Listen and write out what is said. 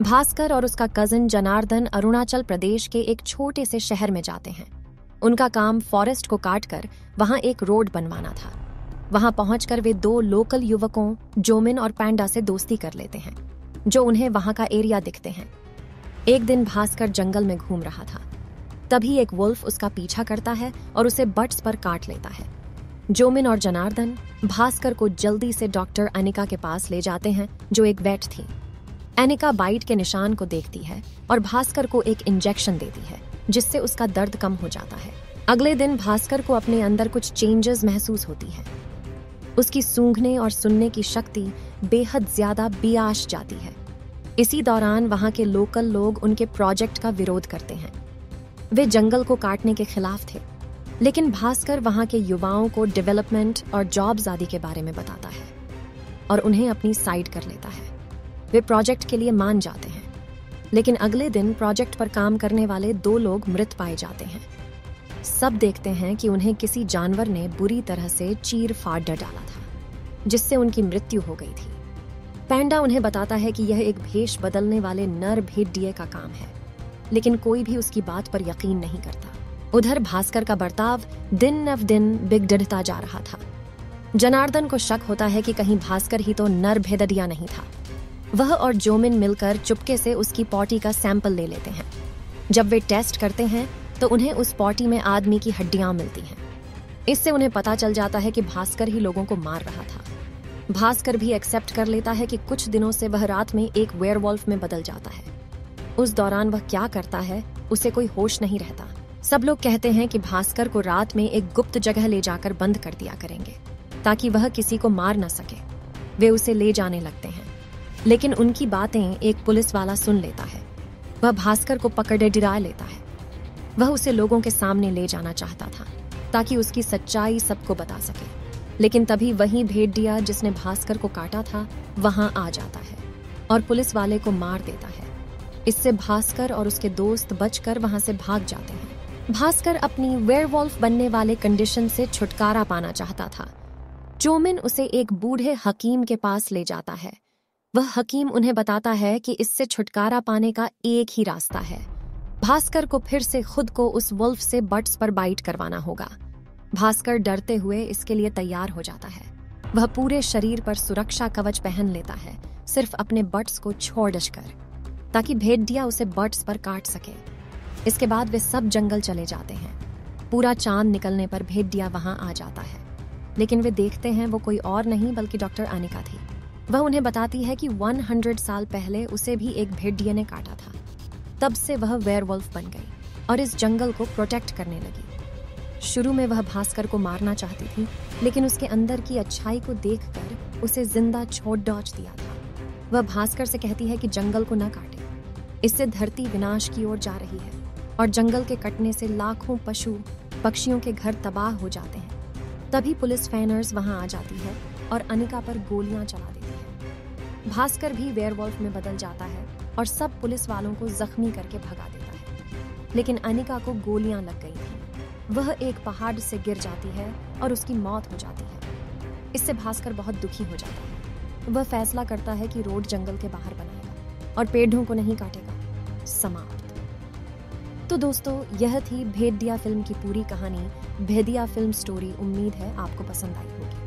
भास्कर और उसका कजिन जनार्दन अरुणाचल प्रदेश के एक छोटे से शहर में जाते हैं। उनका काम फॉरेस्ट को काटकर वहाँ एक रोड बनवाना था। वहाँ पहुंचकर वे दो लोकल युवकों जोमिन और पैंडा से दोस्ती कर लेते हैं, जो उन्हें वहाँ का एरिया दिखते हैं। एक दिन भास्कर जंगल में घूम रहा था। तभी एक वुल्फ उसका पीछा करता है और उसे बट्स पर काट लेता है। जोमिन और जनार्दन भास्कर को जल्दी से डॉक्टर अनिका के पास ले जाते हैं, जो एक वेट थी। एनिका बाइट के निशान को देखती है और भास्कर को एक इंजेक्शन देती है, जिससे उसका दर्द कम हो जाता है। अगले दिन भास्कर को अपने अंदर कुछ चेंजेस महसूस होती है। उसकी सूंघने और सुनने की शक्ति बेहद ज़्यादा बियाश जाती है। इसी दौरान वहाँ के लोकल लोग उनके प्रोजेक्ट का विरोध करते हैं। वे जंगल को काटने के खिलाफ थे, लेकिन भास्कर वहाँ के युवाओं को डेवलपमेंट और जॉब्स आदि के बारे में बताता है और उन्हें अपनी साइड कर लेता है। वे प्रोजेक्ट के लिए मान जाते हैं। लेकिन अगले दिन प्रोजेक्ट पर काम करने वाले दो लोग मृत पाए जाते हैं। सब देखते हैं कि उन्हें किसी जानवर ने बुरी तरह से चीर फाड़ डाला था, जिससे उनकी मृत्यु हो गई थी। पैंडा उन्हें बताता है कि यह एक भेष बदलने वाले नर भेड़िए का काम है, लेकिन कोई भी उसकी बात पर यकीन नहीं करता। उधर भास्कर का बर्ताव दिन नव दिन बिगड़ता जा रहा था। जनार्दन को शक होता है कि कहीं भास्कर ही तो नर भेदडिया नहीं था। वह और जोमिन मिलकर चुपके से उसकी पॉटी का सैंपल ले लेते हैं। जब वे टेस्ट करते हैं तो उन्हें उस पॉटी में आदमी की हड्डियाँ मिलती हैं। इससे उन्हें पता चल जाता है कि भास्कर ही लोगों को मार रहा था। भास्कर भी एक्सेप्ट कर लेता है कि कुछ दिनों से वह रात में एक वेयरवॉल्फ में बदल जाता है। उस दौरान वह क्या करता है, उसे कोई होश नहीं रहता। सब लोग कहते हैं कि भास्कर को रात में एक गुप्त जगह ले जाकर बंद कर दिया करेंगे, ताकि वह किसी को मार न सके। वे उसे ले जाने लगते हैं। लेकिन उनकी बातें एक पुलिस वाला सुन लेता है। वह भास्कर को पकड़े डिरा लेता है। वह उसे लोगों के सामने ले जाना चाहता था, ताकि उसकी सच्चाई सबको बता सके। लेकिन तभी वही भेड़िया जिसने भास्कर को काटा था, वहाँ आ जाता है और पुलिस वाले को मार देता है। इससे भास्कर और उसके दोस्त बचकर वहाँ से भाग जाते हैं। भास्कर अपनी वेयरवॉल्फ बनने वाले कंडीशन से छुटकारा पाना चाहता था। चोमिन उसे एक बूढ़े हकीम के पास ले जाता है। वह हकीम उन्हें बताता है कि इससे छुटकारा पाने का एक ही रास्ता है। भास्कर को फिर से खुद को उस वुल्फ से बट्स पर बाइट करवाना होगा। भास्कर डरते हुए इसके लिए तैयार हो जाता है। वह पूरे शरीर पर सुरक्षा कवच पहन लेता है, सिर्फ़ अपने बट्स को छोड़ कर, ताकि भेड़िया उसे बट्स पर काट सके। इसके बाद वे सब जंगल चले जाते हैं। पूरा चाँद निकलने पर भेड़िया वहाँ आ जाता है। लेकिन वे देखते हैं वो कोई और नहीं, बल्कि डॉक्टर अनिका थी। वह उन्हें बताती है कि 100 साल पहले उसे भी एक भेड़िए ने काटा था। तब से वह वेयरवुल्फ बन गई और इस जंगल को प्रोटेक्ट करने लगी। शुरू में वह भास्कर को मारना चाहती थी, लेकिन उसके अंदर की अच्छाई को देखकर उसे ज़िंदा छोड़ डॉच दिया था। वह भास्कर से कहती है कि जंगल को न काटे। इससे धरती विनाश की ओर जा रही है और जंगल के कटने से लाखों पशु पक्षियों के घर तबाह हो जाते हैं। तभी पुलिस फैनर्स वहाँ आ जाती है और अनिका पर गोलियाँ चला देती है। भास्कर भी वेयरवॉल्फ में बदल जाता है और सब पुलिस वालों को जख्मी करके भगा देता है। लेकिन अनिका को गोलियाँ लग गई थी वह एक पहाड़ से गिर जाती है और उसकी मौत हो जाती है। इससे भास्कर बहुत दुखी हो जाता है। वह फैसला करता है कि रोड जंगल के बाहर बनाएगा और पेड़ों को नहीं काटेगा। समाप्त। तो दोस्तों, यह थी भेदिया फ़िल्म की पूरी कहानी। भेदिया फ़िल्म स्टोरी, उम्मीद है आपको पसंद आई होगी।